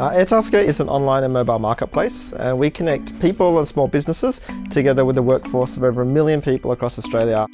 Uh, Airtasker is an online and mobile marketplace, and we connect people and small businesses together with a workforce of over a million people across Australia.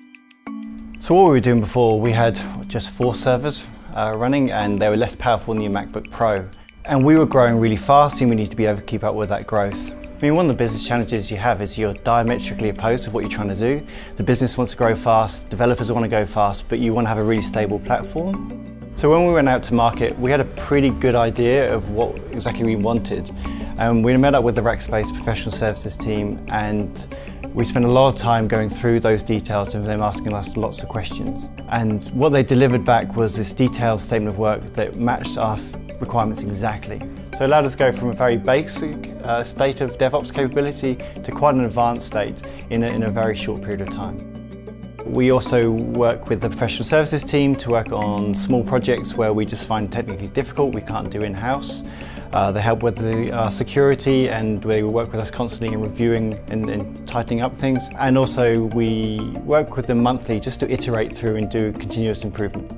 So what we were doing before, we had just four servers uh, running and they were less powerful than your MacBook Pro. And we were growing really fast and we needed to be able to keep up with that growth. I mean, one of the business challenges you have is you're diametrically opposed to what you're trying to do. The business wants to grow fast, developers want to go fast, but you want to have a really stable platform. So when we went out to market, we had a pretty good idea of what exactly we wanted. And we met up with the Rackspace professional services team and we spent a lot of time going through those details and them asking us lots of questions. And what they delivered back was this detailed statement of work that matched our requirements exactly. So it allowed us to go from a very basic uh, state of DevOps capability to quite an advanced state in a, in a very short period of time. We also work with the professional services team to work on small projects where we just find technically difficult, we can't do in-house. Uh, they help with the uh, security and they work with us constantly in reviewing and, and, tightening up things. And also we work with them monthly just to iterate through and do continuous improvement.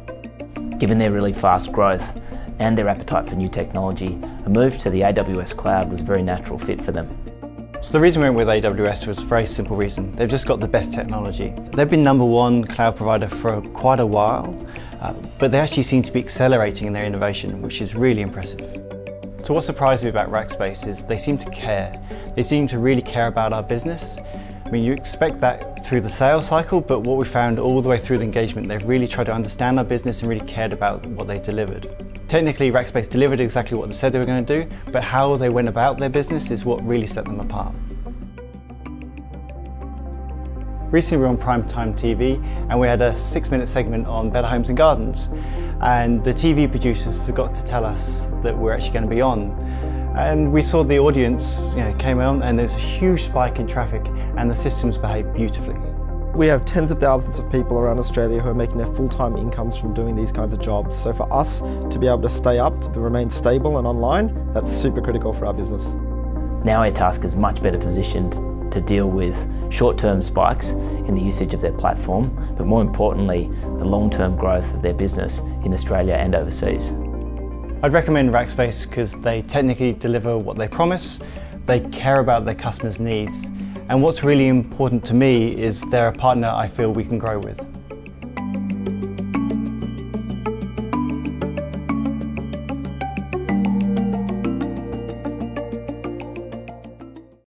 Given their really fast growth and their appetite for new technology, a move to the AWS cloud was a very natural fit for them. So the reason we went with AWS was a very simple reason. They've just got the best technology. They've been number one cloud provider for quite a while, uh, but they actually seem to be accelerating in their innovation, which is really impressive. So what surprised me about Rackspace is they seem to care. They seem to really care about our business. I mean, you expect that through the sales cycle, but what we found all the way through the engagement, they've really tried to understand our business and really cared about what they delivered. Technically, Rackspace delivered exactly what they said they were going to do, but how they went about their business is what really set them apart. Recently we were on primetime TV and we had a six minute segment on Better Homes and Gardens and the TV producers forgot to tell us that we're actually going to be on. And we saw the audience you know, came on and there's a huge spike in traffic and the systems behaved beautifully. We have tens of thousands of people around Australia who are making their full-time incomes from doing these kinds of jobs. So for us to be able to stay up, to remain stable and online, that's super critical for our business. Now Airtasker is much better positioned to deal with short-term spikes in the usage of their platform, but more importantly, the long-term growth of their business in Australia and overseas. I'd recommend Rackspace because they technically deliver what they promise, they care about their customers' needs, and what's really important to me is they're a partner I feel we can grow with.